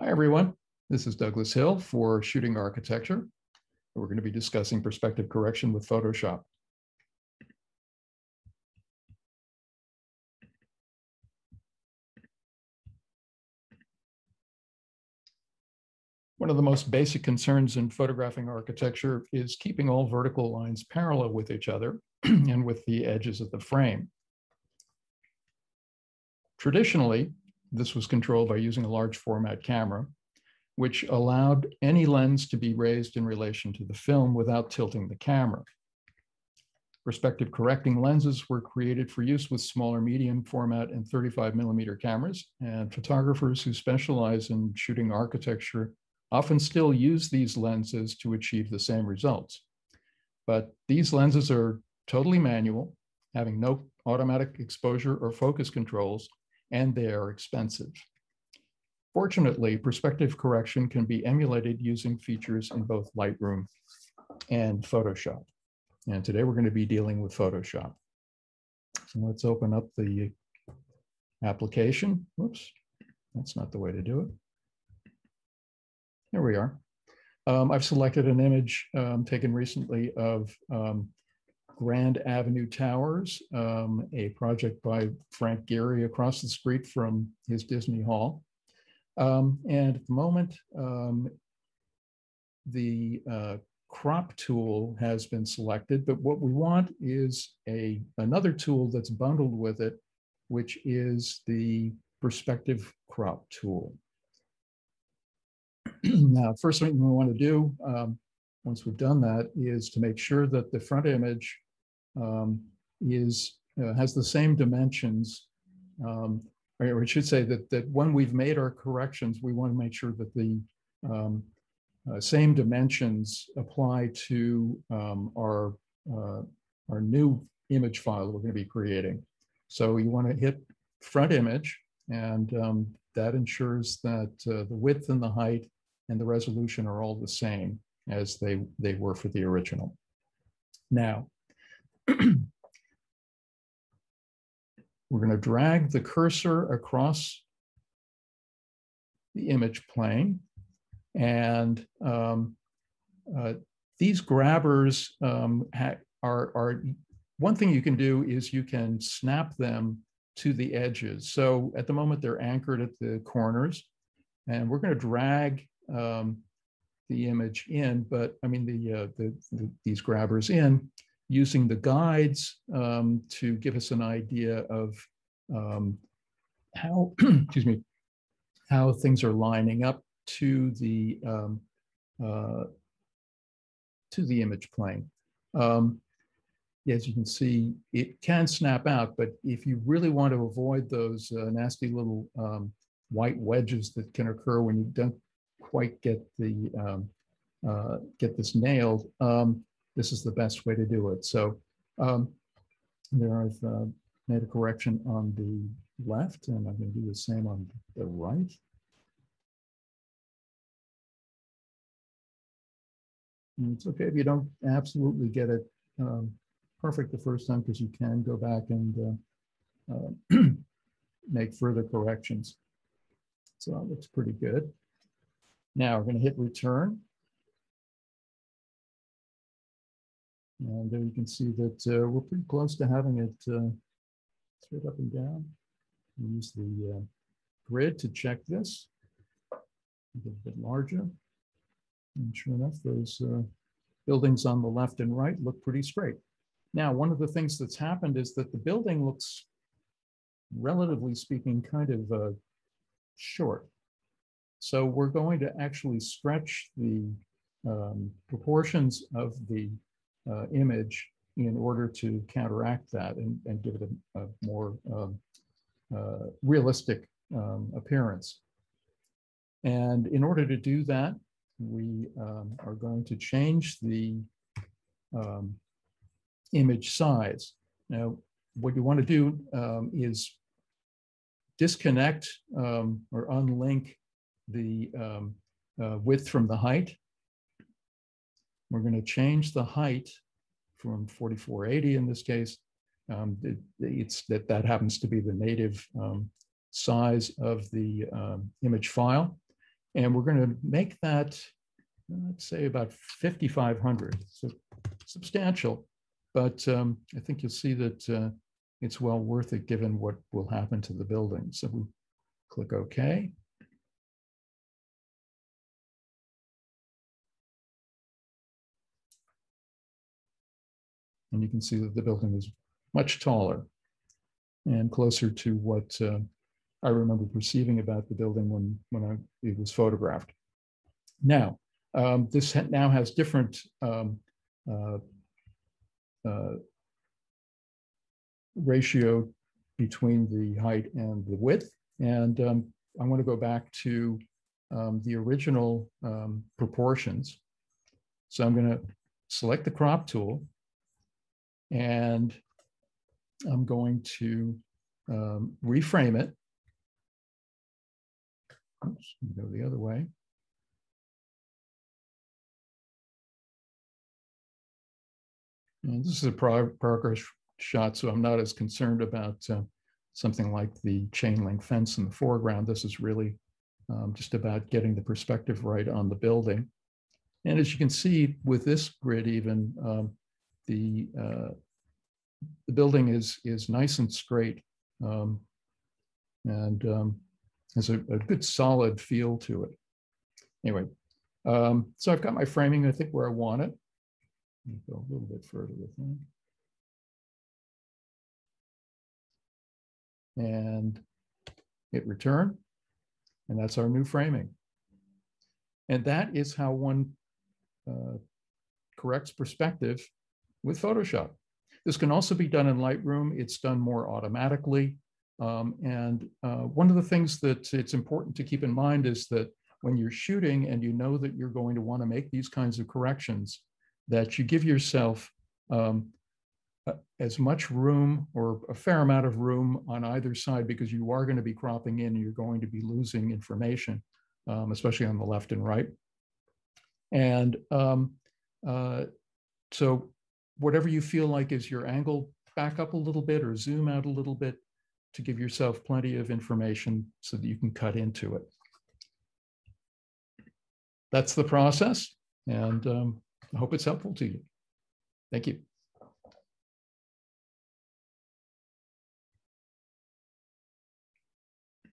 Hi, everyone. This is Douglas Hill for Shooting Architecture. We're going to be discussing perspective correction with Photoshop. One of the most basic concerns in photographing architecture is keeping all vertical lines parallel with each other and with the edges of the frame. Traditionally, this was controlled by using a large format camera, which allowed any lens to be raised in relation to the film without tilting the camera. Perspective correcting lenses were created for use with smaller medium format and 35 millimeter cameras, and photographers who specialize in shooting architecture often still use these lenses to achieve the same results. But these lenses are totally manual, having no automatic exposure or focus controls, and they are expensive. Fortunately, perspective correction can be emulated using features in both Lightroom and Photoshop. And today we're going to be dealing with Photoshop. So let's open up the application. Whoops, that's not the way to do it. Here we are. Um, I've selected an image um, taken recently of um, Grand Avenue Towers, um, a project by Frank Gehry across the street from his Disney Hall. Um, and at the moment, um, the uh, crop tool has been selected, but what we want is a another tool that's bundled with it, which is the perspective crop tool. now, first thing we want to do um, once we've done that is to make sure that the front image um, is uh, has the same dimensions. Um, or I should say that that when we've made our corrections, we want to make sure that the um, uh, same dimensions apply to um, our uh, our new image file we're going to be creating. So you want to hit front image, and um, that ensures that uh, the width and the height and the resolution are all the same as they, they were for the original. Now, we're going to drag the cursor across the image plane. And um, uh, these grabbers um, are, are, one thing you can do is you can snap them to the edges. So at the moment, they're anchored at the corners. And we're going to drag um, the image in, but I mean, the, uh, the, the, these grabbers in using the guides um, to give us an idea of um, how, excuse me, how things are lining up to the um, uh, to the image plane. Um, as you can see, it can snap out, but if you really want to avoid those uh, nasty little um, white wedges that can occur when you don't quite get the um, uh, get this nailed, um, this is the best way to do it. So um, there I've uh, made a correction on the left, and I'm going to do the same on the right. And it's okay if you don't absolutely get it um, perfect the first time, because you can go back and uh, uh, make further corrections. So that looks pretty good. Now we're going to hit return. And there you can see that uh, we're pretty close to having it uh, straight up and down. We use the uh, grid to check this. Get a bit larger. And sure enough, those uh, buildings on the left and right look pretty straight. Now, one of the things that's happened is that the building looks, relatively speaking, kind of uh, short. So we're going to actually stretch the um, proportions of the uh, image in order to counteract that and, and give it a, a more um, uh, realistic um, appearance. And in order to do that, we um, are going to change the um, image size. Now, what you want to do um, is disconnect um, or unlink the uh, width from the height we're going to change the height from 4480 in this case. Um, it, it's that that happens to be the native um, size of the um, image file. And we're going to make that, let's say about 5,500. So substantial, but um, I think you'll see that uh, it's well worth it given what will happen to the building. So we click OK. And you can see that the building is much taller and closer to what uh, I remember perceiving about the building when, when I, it was photographed. Now, um, this ha now has different um, uh, uh, ratio between the height and the width. And um, I want to go back to um, the original um, proportions. So I'm going to select the crop tool and I'm going to um, reframe it. Oops, go the other way. And this is a progress shot, so I'm not as concerned about uh, something like the chain link fence in the foreground. This is really um, just about getting the perspective right on the building. And as you can see with this grid even, um, the, uh, the building is, is nice and straight um, and um, has a, a, good solid feel to it. Anyway, um, so I've got my framing, I think, where I want it. Go a little bit further with that. and hit return. And that's our new framing. And that is how one uh, corrects perspective with Photoshop. This can also be done in Lightroom. It's done more automatically. Um, and uh, one of the things that it's important to keep in mind is that when you're shooting and you know that you're going to want to make these kinds of corrections, that you give yourself um, as much room or a fair amount of room on either side because you are going to be cropping in, you're going to be losing information, um, especially on the left and right. And um, uh, so whatever you feel like is your angle, back up a little bit or zoom out a little bit to give yourself plenty of information so that you can cut into it. That's the process, and um, I hope it's helpful to you. Thank you.